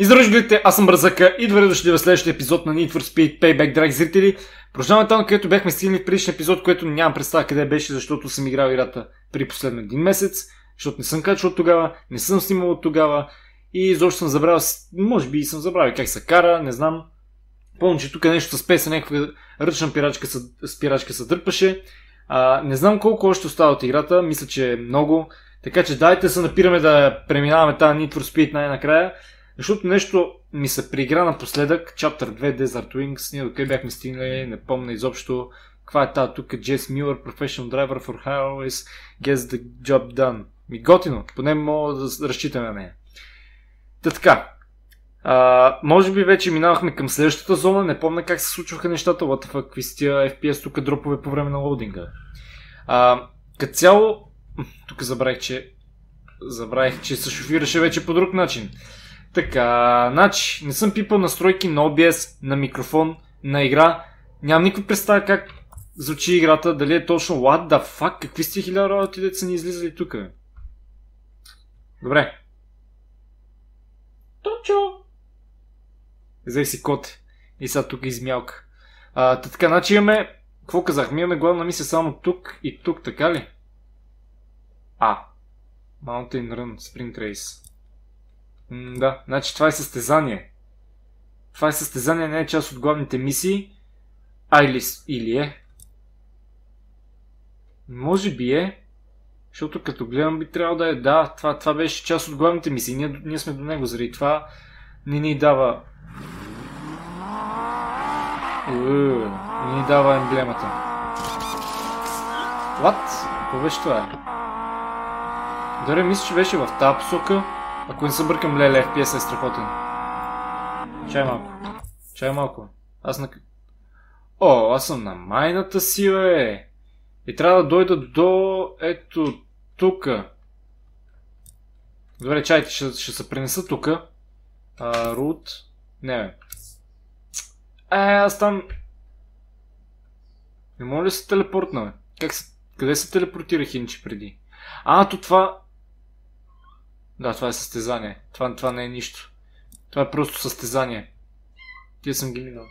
Издръж аз съм Бързака и добре дошли в следващия епизод на Need for Speed Payback, драги зрители. Продължаваме там, където бяхме стигнали в предишния епизод, което нямам представа къде беше, защото съм играл играта при последно един месец, защото не съм качвал тогава, не съм снимал от тогава и изобщо съм забравил, може би и съм забравил как се кара, не знам. Помня, че тук нещо с песа, някаква ръчна пирачка, спирачка се дърпаше. А, не знам колко още остава от играта, мисля, че е много. Така че дайте се напираме да преминаваме тази Need for Speed най-накрая. Защото нещо ми се приигра напоследък, Chapter 2 Desert Wings, ние до къде бяхме стигнали, не помня изобщо каква е тази тук, Jess Miller, Professional Driver for Highways, Gets the Job Done. Ми готино, поне мога да разчитаме на нея. Та така, а, може би вече минавахме към следващата зона, не помня как се случваха нещата, what the fuck, FPS тук дропове по време на лоудинга. А, като цяло, тук забравих, че забравих, че се шофираше вече по друг начин. Така, значи, не съм пипал настройки на OBS, на микрофон, на игра. Нямам никаква представа как звучи играта, дали е точно what the fuck, какви сте хиляда работи, деца ни излизали тук. Добре. Точо! Взех си кот. И сега тук измялка. А, така, значи имаме... Какво казах? Ми имаме главна мисия само тук и тук, така ли? А. Mountain Run Sprint Race. Да, значи това е състезание. Това е състезание, не е част от главните мисии. А или, или е. Може би е. Защото като гледам би трябвало да е. Да, това, това беше част от главните мисии. Ние, ние сме до него, заради това не ни дава... Ууу, не ни дава емблемата. What? Какво беше това? Дори мисля, че беше в тази посока. Ако не се бъркам, леле, FPS е страхотен. Чай малко. Чай малко. Аз на... О, аз съм на майната си, бе. И трябва да дойда до... Ето, тука. Добре, чайте, ще, ще се пренеса тука. Рут. Не, бе. Е, аз там... Не мога ли се телепортна, бе? Как се... Къде се телепортирах иначе преди? А, то това... Да, това е състезание. Това, това не е нищо. Това е просто състезание. Тия съм ги минал.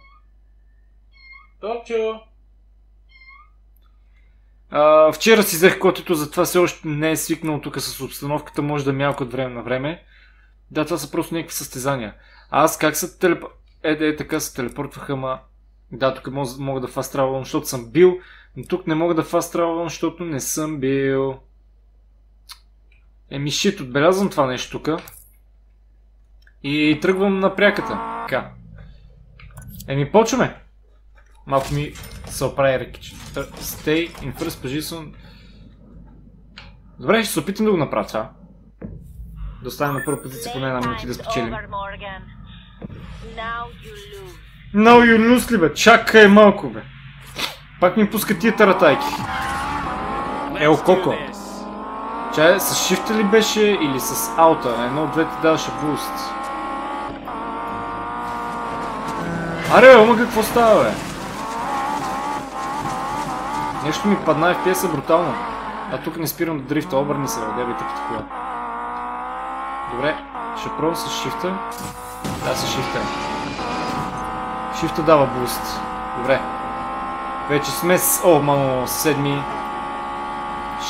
Топчо! А, вчера си взех котето, затова все още не е свикнал тук с обстановката, може да мялка от време на време. Да, това са просто някакви състезания. А аз как се телеп... Е, е, така се телепортваха, ма... Да, тук мога, мога да фаст защото съм бил, но тук не мога да фаст защото не съм бил. Еми шит, отбелязвам това нещо тук. И тръгвам на пряката. Така. Еми почваме. Малко ми се оправи ръки. Stay in first position. Добре, ще се опитам да го направя това. Да оставим на първа позиция поне една минути да спечелим. Now you lose ли бе? Чакай малко бе. Пак ми пуска тия таратайки. Ел Коко. Чай, с шифта ли беше или с аута? Едно от двете даваше буст. Аре, ама какво става, бе? Нещо ми падна FPS-а брутално. А тук не спирам да дрифта, обърни се, бе, бе, тъпата кола. Добре, ще пробвам с шифта. Да, с шифта. Шифта дава буст. Добре. Вече сме с... О, мамо, седми.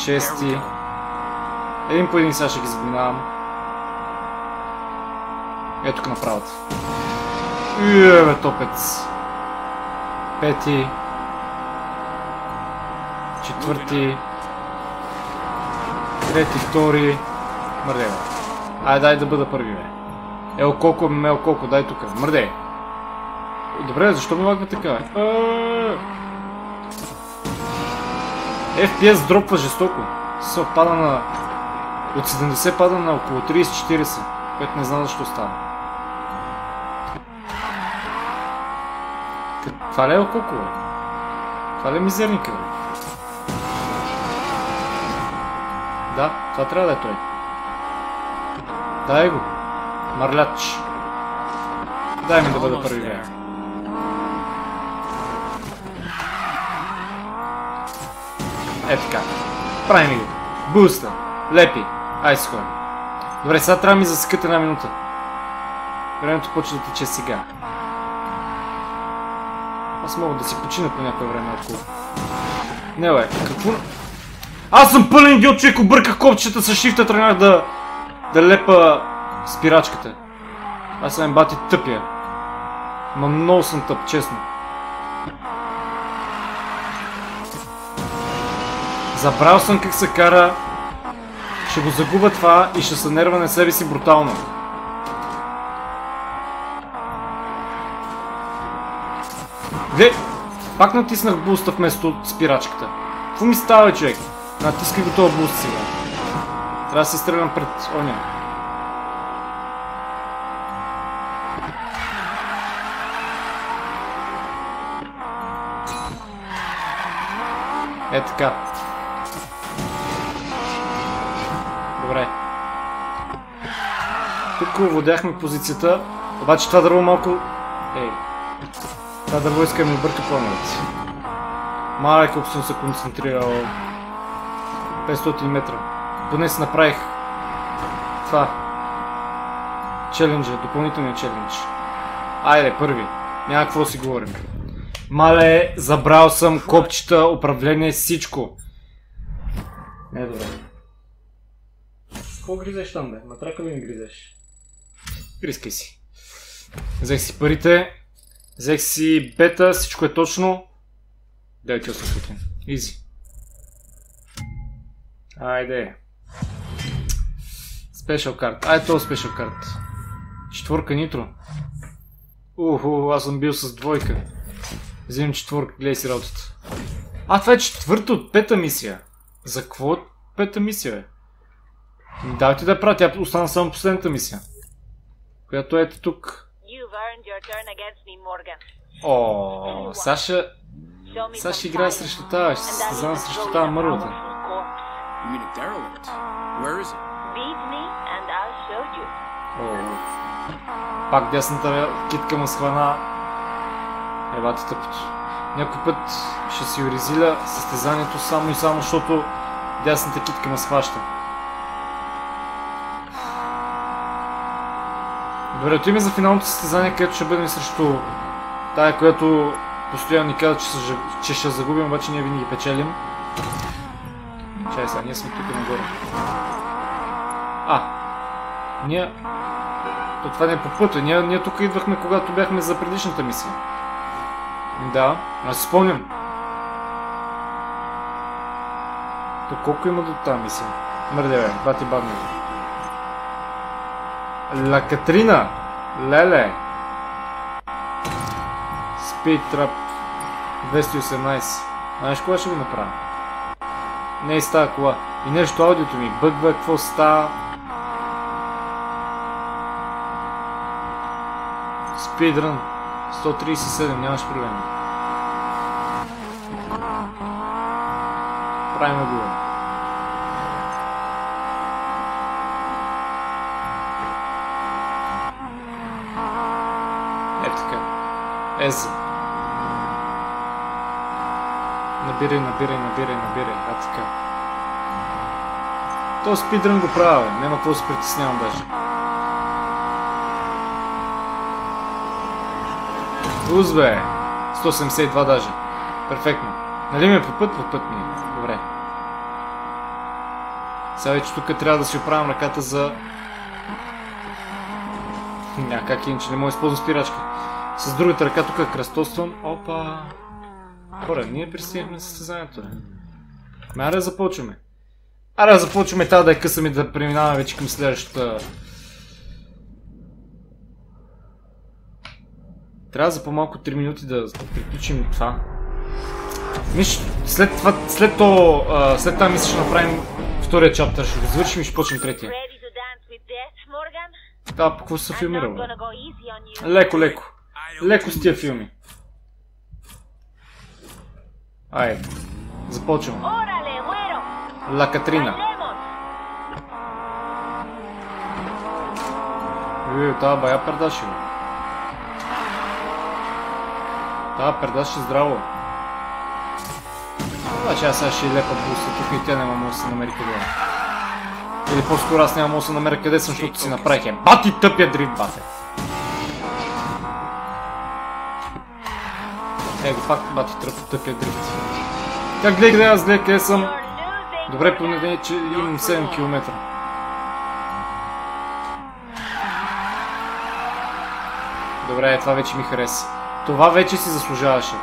Шести. Един по един сега ще ги заминавам. Ето тук направата. Уе, топец. Пети. Четвърти. Трети, втори. Мърдева. Ай, дай да бъда първи, бе. Ел колко, мел колко, дай тук. Мърдей. Добре, защо ми лагва така, бе? FPS дропва жестоко. Се пада на от 70 пада на около 30-40, което не знам защо става. Това ли е бе? Това ли е мизерника? Да, това трябва да е той. Дай го. Марляч. Дай ми да бъда първи време. Е така. Правим го. Буста. Лепи. Ай, скоро. Добре, сега трябва да ми засекат една минута. Времето почва да тече сега. Аз мога да си почина по някое време, ако... Не, бе, какво... Аз съм пълен идиот, човек, обърках копчета с шифта, тръгнах да... да лепа спирачката. Аз съм бати тъпия. Ма много съм тъп, честно. Забрал съм как се кара. Ще го загуба това и ще се нерва на себе си брутално. Де, пак натиснах буста вместо спирачката. Какво ми става, човек? Натискай го този буст сега. Трябва да се стрелям пред оня. Е така. Добре. Тук овладяхме позицията, обаче това дърво малко... Ей. Това дърво иска да ми обърка плановете. Мале колко съм се концентрирал. 500 метра. Поне си направих това. Челенджа, допълнителният челендж. Айде, първи. Няма какво си говорим. Мале, забрал съм копчета, управление, всичко. Не, добре. Какво гризеш там, бе? Матрака ли ми гризеш? Гризкай си. Взех си парите, взех си бета, всичко е точно. 9800. Изи. Айде. Спешъл карт. Айде то спешъл карт. Четворка нитро. Уху, аз съм бил с двойка. Взимам четворка, гледай си работата. А, това е четвърта от пета мисия. За какво пета мисия, дай ти да я правя, тя остана само последната мисия. Която ето тук. О, Саша... Ще играе срещу тази, ще се will срещу тази. О, пак дясната китка му схвана. Ебати тъпото. Някой път ще си урезиля състезанието само и само, защото дясната китка ме схваща. Отиваме е за финалното състезание, където ще бъдем срещу тая, която постоянно ни казва, че, че ще загубим, обаче ние винаги печелим. Чай сега, ние сме тук нагоре. А, ние... То това не е по пътя. Ние, ние тук идвахме, когато бяхме за предишната мисия. Да, аз си спомням. То колко има до тази мисия? Мърде, бе, бати бавно. Ла Катрина! Леле! Speed Trap 218. Знаеш кога ще го направя? Не е с тази кола. И нещо аудиото ми бъгва, какво става? Speedrun 137, нямаш проблем. Правим го. Е така. Ез. Набирай, набирай, набирай, набирай. А така. То спидрън го правя, няма какво се притеснявам даже. Уз бе! 172 даже. Перфектно. Нали ми е по път? По път ми е. Добре. Сега вече тук трябва да си оправям ръката за... Ня, как иначе не мога да използвам спирачка. С другата ръка тук кръстосвам. Опа! Хора, ние пристигнахме състезанието. Ме, аре започваме. Аре да започваме тази да е късам и да преминаваме вече към следващата... Трябва за по-малко 3 минути да приключим това. Миш, след това, след то, а, след това мисля, ще направим втория чаптър, ще го завършим и ще почнем третия. Да, по какво се филмирал? Леко, леко. Леко с тия филми. Айде. Започвам. Ла Катрина. Bailemos. Ей, тази бая пердаши, бе. Тази пердаши здраво. Значи аз сега ще лепа буста тук и тя няма може да се намери къде е. Или по-скоро аз няма може да се намеря къде съм, защото си направих е. Бати тъпия дрифт, бате. Его пак бати тръп, тъпия дрифт. Как гледай аз гледай къде съм? Добре, помня, че имам 7 км. Добре, това вече ми хареса. Това вече си заслужаваше.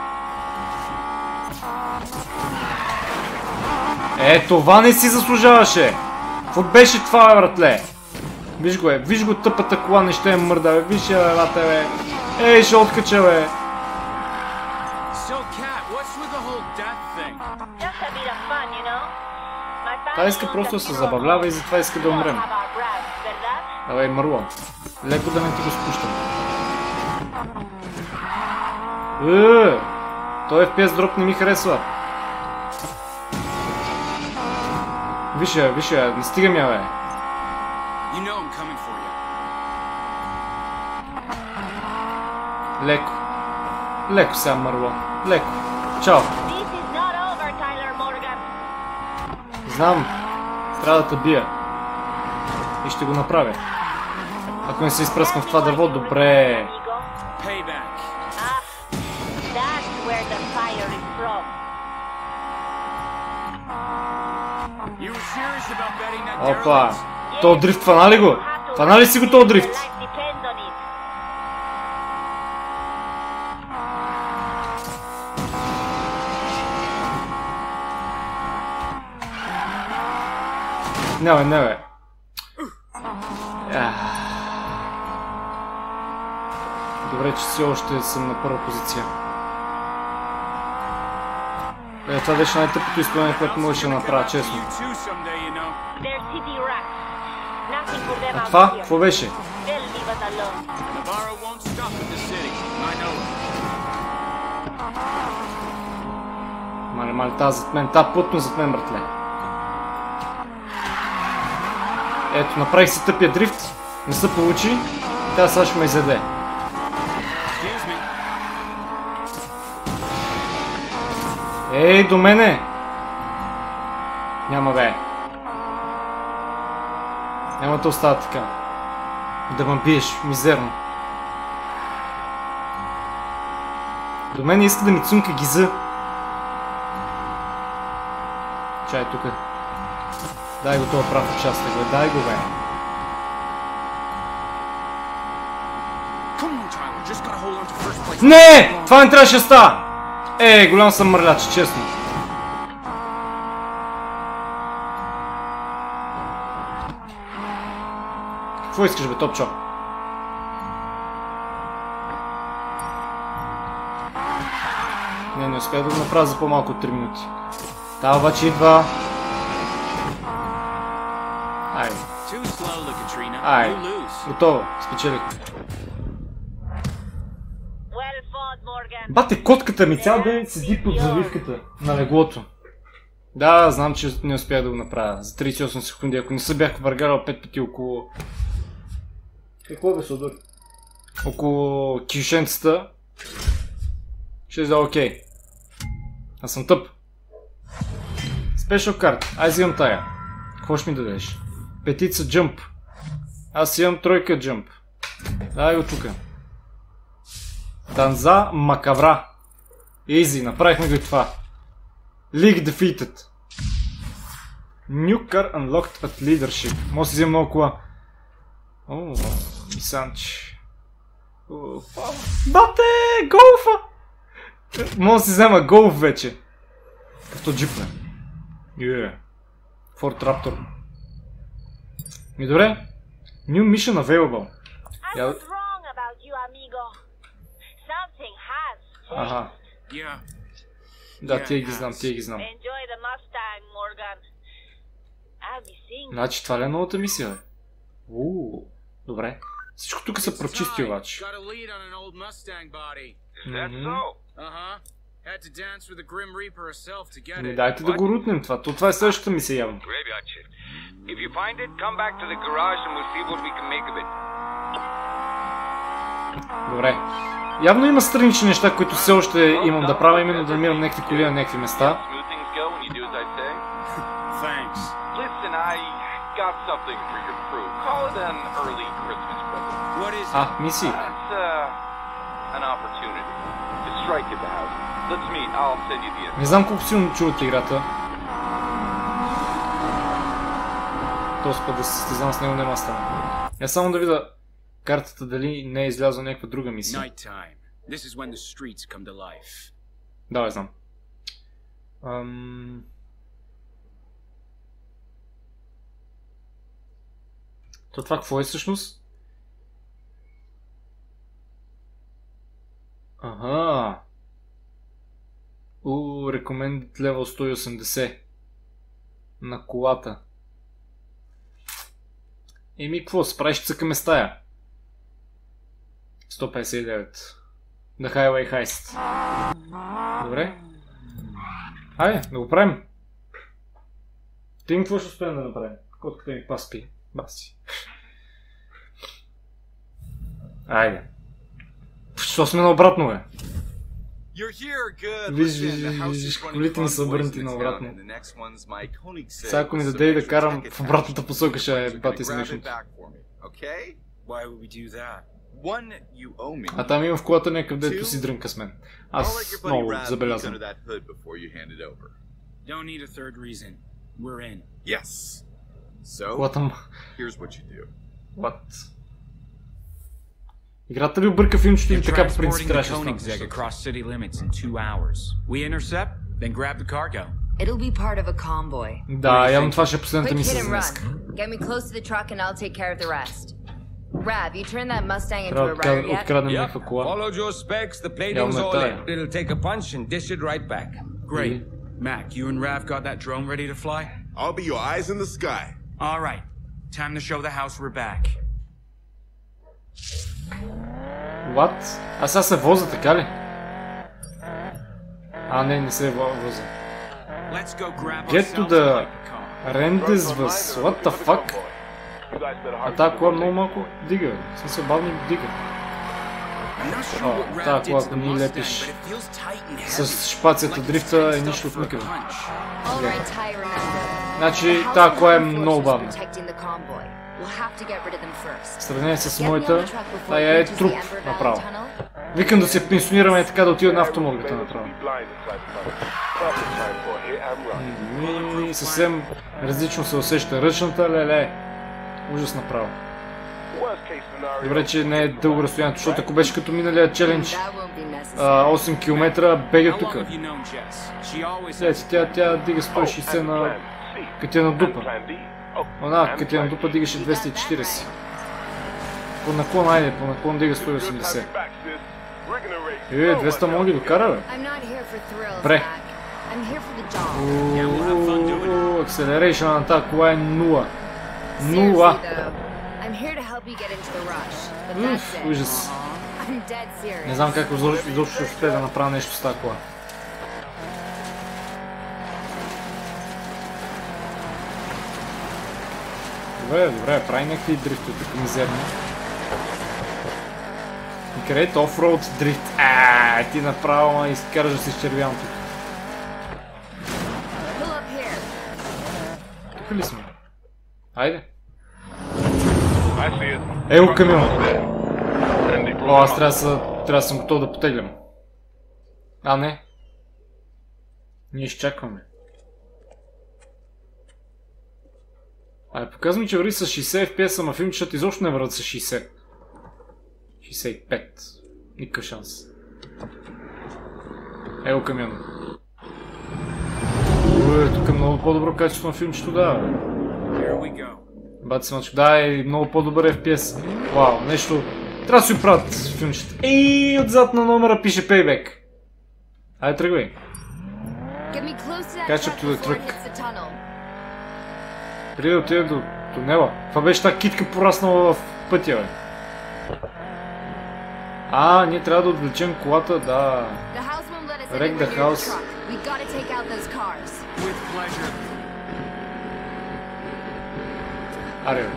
Е, това не си заслужаваше! Какво беше това, бе, братле? Виж го, е, виж го тъпата кола, не ще е мърда, бе. Виж я, бе, бате, бе. Ей, ще откача, бе. Family иска просто да се забавлява и затова иска да умрем. Давай, Марлон. Леко да не ти го спущам. Е, той FPS дроп не ми харесва. Виж я, виж я, не стигам я, бе. Леко. Леко сега, Марлон. Леко. Чао. Знам. Трябва да те бия. И ще го направя. Ако не се изпръскам в това дърво, добре. Опа. То дрифт, фана ли го? Фана ли си го то дрифт? Life depends on it. Не, бе. Ах. Добре, че все още съм на първа позиция. Е, това беше най-тъпото изпълнение, което можеше да направя, честно. А това, какво беше? I it. Мале, мале, тази зад мен, тази плътно зад мен, братле. Ето, направих си тъпия дрифт, не се получи, тя сега ще ме изяде. Ей, до мене! Няма бе. Няма да остава така. Да ме биеш, мизерно. До мене иска да ми цунка гиза. Чай тук. Дай го този прав участък, бе. Дай го, бе. Не! Това не трябваше да става! Е, голям съм мърляч, честно. Какво искаш, бе, топчо? Не, не успя да го направя за по-малко от 3 минути. Та обаче идва... Lose. готово, спечелихме. Бате, котката ми цял ден седи под завивката на леглото. Да, знам, че не успях да го направя за 38 секунди. Ако не се бях въргарал 5 пъти около... Какво бе, Содор? Около кишенцата. Ще да окей. Аз съм тъп. Спешъл карт. Аз взимам тая. Какво ще ми дадеш? Петица джъмп. Аз имам тройка джъмп. Дай го тук. Танза Макавра. Изи, направихме го и това. League defeated. New car unlocked at leadership. Може да си взема много кола. О, мисанч. Бате, голфа! Може да си взема голф вече. Като джипне. Yeah. Raptor. Ми добре. New mission available. I was wrong about you, amigo. Something has. Yeah. Да, тия ги знам, тия ги знам. Enjoy the Mustang, Morgan. I'll be seeing you. Значи това ли е новата мисия, бе? Уу, добре. Всичко тук се прочисти обаче. Got a Mhm. Uh-huh. Ми it. дайте да го рутнем това. То това е следващата мисия явно. Graveyard shit. If you find it, come back to the garage and we'll see what we can make of it. Добре. Явно има странични неща, които все още имам да правя, именно да намирам някакви коли на някакви места. А, мисии. Не знам колко силно чувате играта. Този път да се състезавам с него няма стана. Я само да видя картата дали не е излязла някаква друга мисия. Nighttime. This is when the streets come to life. Давай, знам. Ам... То това какво е всъщност? Ага. У, recommended level 180. На колата. Еми, какво? Справиш цъкаме стая. 159. The Highway Heist. Добре. Айде, да го правим. Ти какво ще успеем да направим? Котката ми паспи. Баси. Айде. Що сме наобратно, бе? You're here, good. Виж, виж, the виж, колите ми са обърнати my Koenigsegg Сега ако ми даде и да карам в обратната посока, ще е бати gonna grab it смешното. back for me, okay? Why would we do that? One, you owe me. А там има в колата някакъв, дето си дрънка с мен. I'll let Аз your buddy много забелязвам. under that hood before you hand it over. Don't need a third reason. We're in. Yes. So, Колата му... here's what you do. What? Играта ли обърка филмчето или You're така по принцип transporting the трябваше да стане? Koenigsegg across city limits in two hours. We intercept, then grab the cargo. It'll be part of a convoy. Да, явно това ще е последната Quick мисия hit за and днес. run. Get me close to the truck and I'll take care of the rest. Rav, you turn that Mustang into Трябва a да rider отка- yet? откраднем Yep. някаква кола. Follow your specs. The plating's Явно е all тая. in. It'll take a punch and dish it right back. Great. Mac, you and Rav got that drone ready to fly? I'll be your eyes in the sky. All right. Time to show the house we're back. What? А сега се воза, така ли? А, не, не се во- воза. Get to the. Rendez was... What the fuck? А тази кола много малко дига, в смисъл бавно дига. Oh, did to ладно, the ни лепиш. С шпацията дрифта е нищо от никъде. Значи, тази кола е много бавна. Protecting the convoy. We'll have to get rid of them first. В сравнение с моята, тая е труп направо. Викам да се пенсионираме така да отида на автоморгата направо. Ми, съвсем различно се усеща ръчната, леле. Ужас направо. Добре, че не е дълго разстоянието, защото ако беше като миналия челендж That won't be necessary. а, 8 км, бега тук. Сега си, тя, тя дига 160 на... Като е на дупа. Она, като е на дупа, дигаше 240. По наклон, айде, по наклон дига 180. Е, 200 мога ги докара, бе. Бре. Ууу, Акселерейшн на тази кола е 0. Seriously, Нула. though, I'm here to help you get into the rush. But Уф, that's it. ужас. I'm dead serious. Не знам как изобщо ще успея да направя нещо с тази кола. Добре, добре, прави някакви дрифтове тук мизерни. И къде е офроуд дрифт? Ааа, ти направо ма изкараш да се изчервявам тук. Тук ли сме? Айде. Ело камион. О, аз трябва да, трябва да съм готов да потеглям. А, не. Ние изчакваме. А, показва ми, че върви с 60 FPS, ама филмчета изобщо не върват с 60. 65. Никакъв шанс. Ело камион. Уе, тук е много по-добро качество на филмчето, да. бе. Here we go. Бати се мачка. Да, и много по-добър FPS. Вау, нещо... Трябва да си оправят филмчета. Ей, отзад на номера пише Payback. Айде, тръгвай. Catch up to the truck. Преди да отида до тунела. Това беше тази китка пораснала в пътя, бе. А, ние трябва да отвлечем колата, да. Cars. With pleasure. Аре, бе.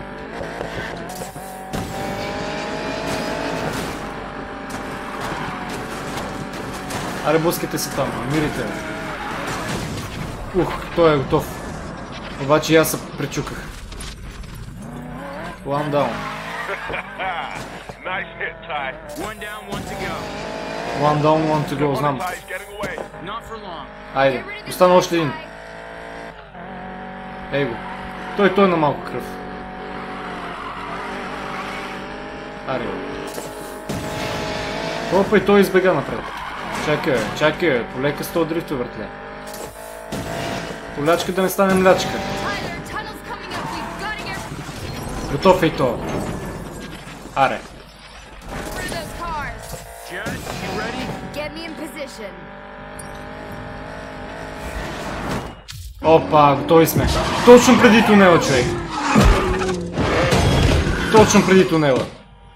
Аре, блъскайте се там, бе. Ух, той е готов. Обаче аз се пречуках. One down. Nice hit, Ty. One down, one to go. One down, one to go, знам. Айде, остана още един. Ей го. Той, той е на малко кръв. Аре. Опа и той избега напред. Чакай, чакай, полека с този дрифт, въртле. Полячка да не стане млячка. Готов е и то. Аре. Опа, готови сме. Точно преди тунела, човек. Точно преди тунела.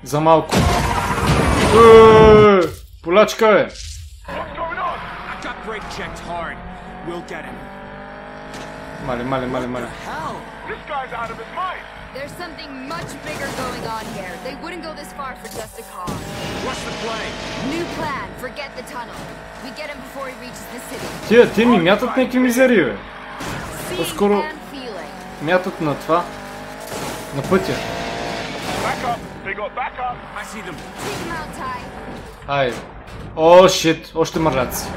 За малко. Е, Полячка е. Hard. We'll get him. Out of his mind. There's something much bigger going on here. They wouldn't go this far for just a car. What's the play? New plan. Forget the tunnel. We get him before he reaches the city. Тия, те ми мятат някакви мизерии, бе. По-скоро-. Мятат на това. На пътя. Back up. They got back up. I see them. Take him out, Ty. Айде. О, шит. Още мърляци.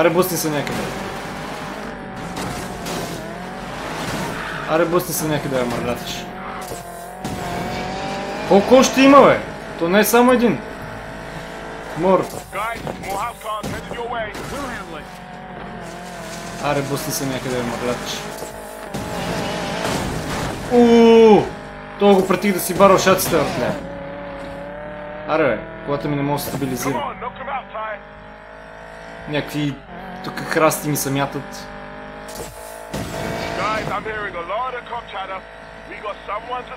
Аре, бусни се някъде. Аре, бусни се някъде, бе, мърляташ. Колко още има, бе? То не е само един. Мор. Аре, бусни се някъде, бе, мърляташ. Ууу! Това го пратих да си барал шаците в нея. Аре, бе, колата ми не може да стабилизира. on, knock him out, Ty. Някакви тук храсти ми се мятат.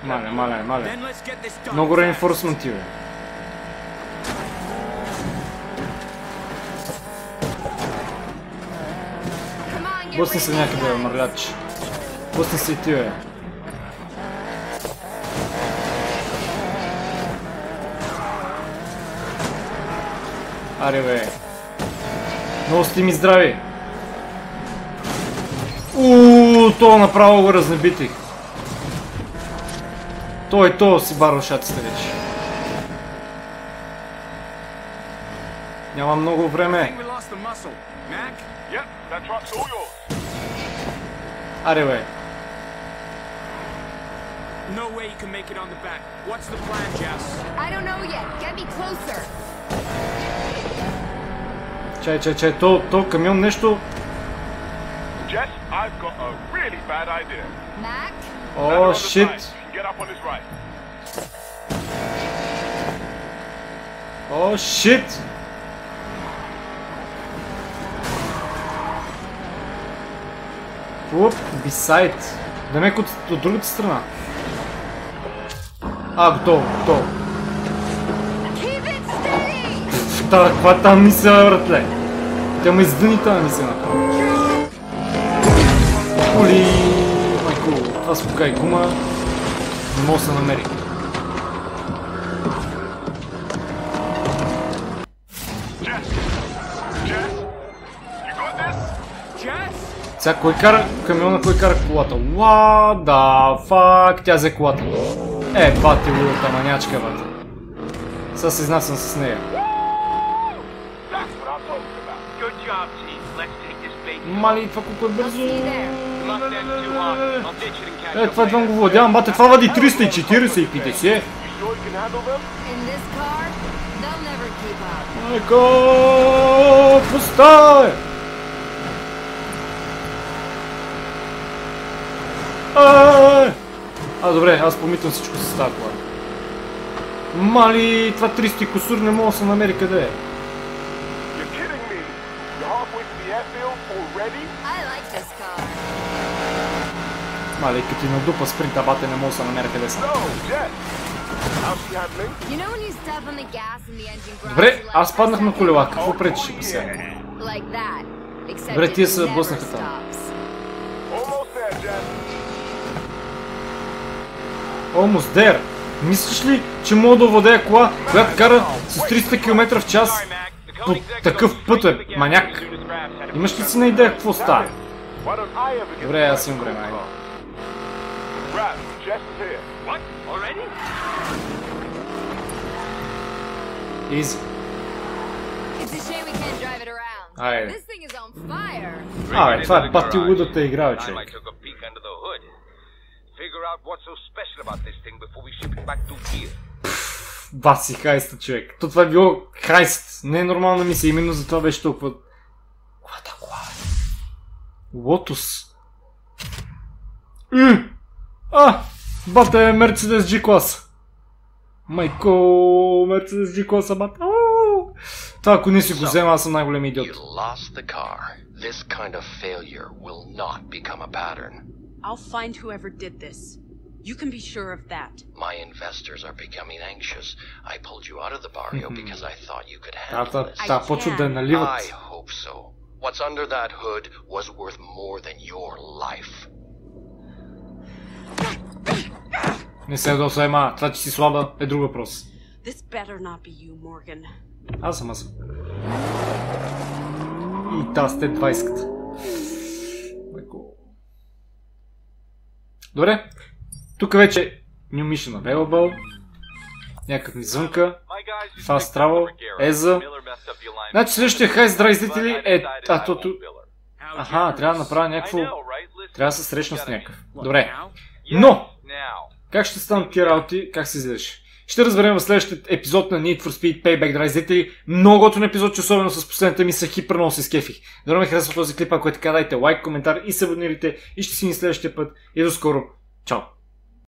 Мале, мале, мале. Много реинфорсменти, бе. Rid се някъде, бе, мърляч. Бусни се и ти, бе. Аре, бе. Много сте ми здрави. Ууу, то направо го разнебитих. Той, то си барал шаците вече. Няма много време. Аре, бе. No way you can make it on the back. What's the plan, Jess? I don't know yet. Get me closer. Чай, чай, чай, то, то камион нещо... Jess, I've got a really bad idea. Mac? Get up on his right. Бисайд. Да ме от, от другата страна. А, готово, готово. Та, каква там мисля, братле? Тя ме издъни тази мисля направо. Оли, майко, това с кока и гума. Не мога да се намери. Сега кой кара камиона, кой кара колата? What the fuck? Тя взе колата. Е, бати лудата манячка, бати. Сега се изнасям с нея. Мали, това колко е бързо. Е, това едва го владявам, бате, това вади 340 и 50. You sure you can handle them? In this car, they'll never keep up. Майко, пустай! Ай! А, добре, аз помитам всичко с тази кола. Мали, това 300 и косур не мога да се намери къде е. Already? I like this car. Мали, като ти надупа спринта, бате, не мога да се намеря къде съм. Добре, аз паднах на колела, какво пречеше по сега? Добре, тия са never блъснаха там. Almost there. Мислиш ли, че мога да овладея кола, която кара с 300 км в час по такъв път е маняк? Имаш ли си на идея какво става? Добре, аз имам време. Изи. Айде. Абе, това е пати лудата игра, бе. Баси хайста, човек. То това е било хайст. Не е нормална мисия. Именно за това беше толкова... Кола та кола? Лотус. М! А! Бата е Мерцедес G класа. Майко, Мерцедес G класа, бата. Ау! Това ако не си го взема, аз съм най-голем идиот. You lost the car. This kind of failure will not become a pattern. I'll find whoever did this. You can be sure of that. My investors are becoming anxious. I pulled you out of the barrio because I thought you could handle Тата, this. та, почват да я I наливат. hope so. What's under that hood was worth more than your life. Не се ядоса, ема. Това, че си слаба, е друг въпрос. This better not be you, Morgan. Аз съм, аз съм. И та сте 20-ката. Майко. Добре. Тук вече New Mission Available. Някакъв ми звънка. Fast Travel. Еза. Значи следващия хай, здрави зрители, е... А, то. Аха, трябва да направя някакво... Трябва да се срещна с някакъв. Добре. Но! Как ще станат тия работи? Как се излезеш? Ще разберем в следващия епизод на Need for Speed Payback Drive зрители. Много готин епизод, че особено с последната ми са хипер много се скефих. Дано ми харесва този клип, ако е така, дайте лайк, коментар и се абонирайте и ще си ни следващия път. И до скоро. Чао!